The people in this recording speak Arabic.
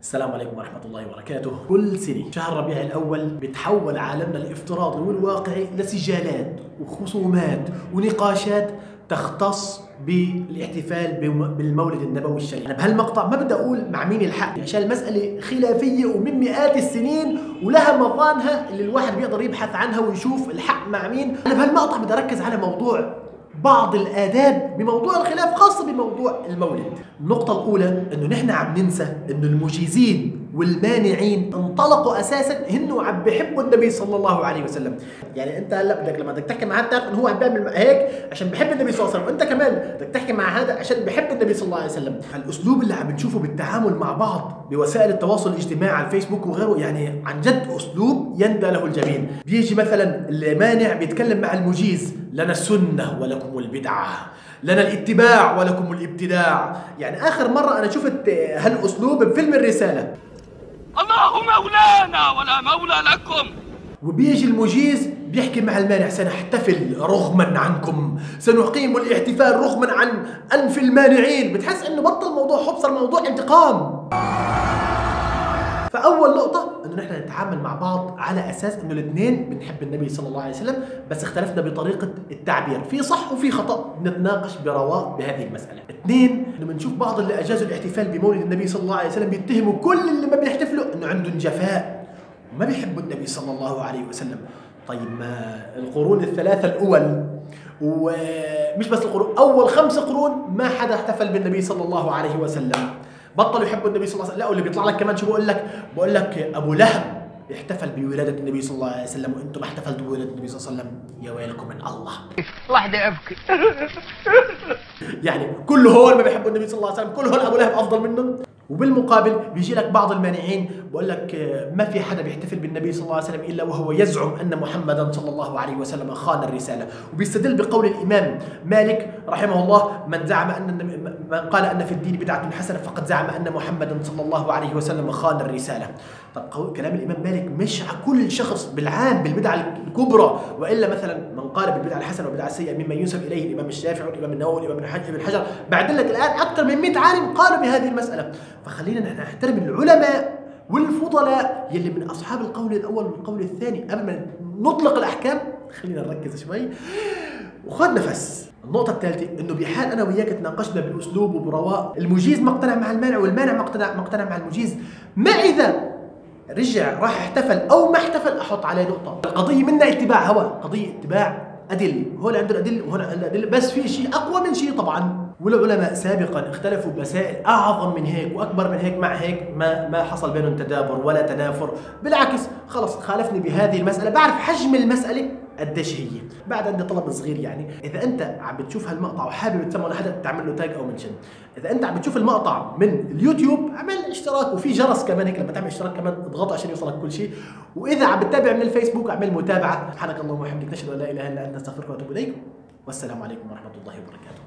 السلام عليكم ورحمة الله وبركاته. كل سنة شهر ربيع الأول بتحول عالمنا الافتراضي والواقعي لسجالات وخصومات ونقاشات تختص بالاحتفال بالمولد النبوي الشريف. أنا بهالمقطع ما بدي أقول مع مين الحق عشان المسألة خلافية ومن مئات السنين ولها مظانها اللي الواحد بيقدر يبحث عنها ويشوف الحق مع مين. أنا بهالمقطع بدي أركز على موضوع بعض الآداب بموضوع الخلاف خاصة بموضوع المولد. النقطة الأولى أنه نحن عم ننسى أنه المجيزين والمانعين انطلقوا أساسا هنو عم بيحبوا النبي صلى الله عليه وسلم. يعني أنت هلأ بدك لما بدك تحكي مع حد تعرف إنه هو عم بيعمل هيك عشان بحب النبي صلى الله عليه وسلم. وأنت كمان بدك تحكي مع هذا عشان بحب النبي صلى الله عليه وسلم. الأسلوب اللي عم نشوفه بالتعامل مع بعض بوسائل التواصل الاجتماعي على الفيسبوك وغيره يعني عن جد أسلوب يندى له الجبين بيجي مثلا المانع بيتكلم مع المجيز لنا السنة ولكم البدعة لنا الاتباع ولكم الابتداع. يعني آخر مرة أنا شفت هالأسلوب بفيلم الرسالة. الله مولانا ولا مولى لكم؟ وبيجي المجيز بيحكي مع المانع. سنحتفل رغما عنكم. سنقيم الاحتفال رغما عن أنف المانعين. بتحس إنه بطل موضوع حب صار موضوع انتقام. فأول نقطة انه نحن نتعامل مع بعض على أساس إنه الاثنين بنحب النبي صلى الله عليه وسلم بس اختلفنا بطريقة التعبير. في صح وفي خطأ. نتناقش برواء بهذه المسألة. اثنين انه بنشوف بعض اللي أجازوا الاحتفال بمولد النبي صلى الله عليه وسلم بيتهموا كل اللي ما بيحتفلوا إنه عندهم جفاء. وما بيحبوا النبي صلى الله عليه وسلم. طيب ما القرون الثلاثة الأول ومش بس القرون أول خمس قرون ما حدا احتفل بالنبي صلى الله عليه وسلم. بطلوا يحبوا النبي صلى الله عليه وسلم. لا واللي بيطلع لك كمان شو؟ بقول لك بقول لك أبو لهب احتفل بولادة النبي صلى الله عليه وسلم وأنتم ما احتفلتوا بولادة النبي صلى الله عليه وسلم. يا ويلكم من الله. واحدة أبكي. يعني كل هول ما بيحبوا النبي صلى الله عليه وسلم. كل هول أبو لهب أفضل منهم. وبالمقابل بيجي لك بعض المانعين بقول لك آه، ما في حدا بيحتفل بالنبي صلى الله عليه وسلم إلا وهو يزعم أن محمدا صلى الله عليه وسلم خان الرسالة. وبيستدل بقول الإمام مالك رحمه الله من زعم أن من قال أن في الدين بدعة حسنة فقد زعم أن محمدا صلى الله عليه وسلم خان الرسالة. طب كلام الإمام مالك مش على كل شخص بالعام بالبدعة الكبرى. وإلا مثلا من قال بالبدعة الحسنة والبدعة السيئة مما ينسب إليه الإمام الشافعي والإمام النووي والإمام ابن حجر بعد لك الآن أكثر من 100 عالم قالوا بهذه المسألة. فخلينا نحن نحترم العلماء والفضلاء يلي من أصحاب القول الأول والقول الثاني. قبل ما نطلق الأحكام خلينا نركز شوي. وخذ نفس. النقطة الثالثة إنه بحال أنا وياك تناقشنا باسلوب وبرواء، المجيز ما اقتنع مع المانع والمانع ما اقتنع ما اقتنع مع المجيز، ما إذا رجع راح احتفل أو ما احتفل أحط عليه نقطة، القضية منا اتباع هوى، قضية اتباع. أدلة، هون عندنا أدلة وهون عندنا أدلة، بس في شيء أقوى من شيء طبعا، والعلماء سابقا اختلفوا بمسائل أعظم من هيك وأكبر من هيك. مع هيك ما ما حصل بينهم تدابر ولا تنافر، بالعكس خلص خالفني بهذه المسألة، بعرف حجم المسألة قديش هي؟ بعد عندي طلب صغير يعني إذا أنت عم بتشوف هالمقطع وحابب تسمع لحدا تعمل له تاج أو منشن إذا أنت عم بتشوف المقطع من اليوتيوب اعمل اشتراك. وفي جرس كمان هيك لما تعمل اشتراك كمان اضغطه عشان يوصلك كل شيء. وإذا عم بتتابع من الفيسبوك اعمل متابعة. سبحانك اللهم وبحمدك نشهد أن لا إله إلا أنت نستغفرك ونتوب إليك. والسلام عليكم ورحمة الله وبركاته.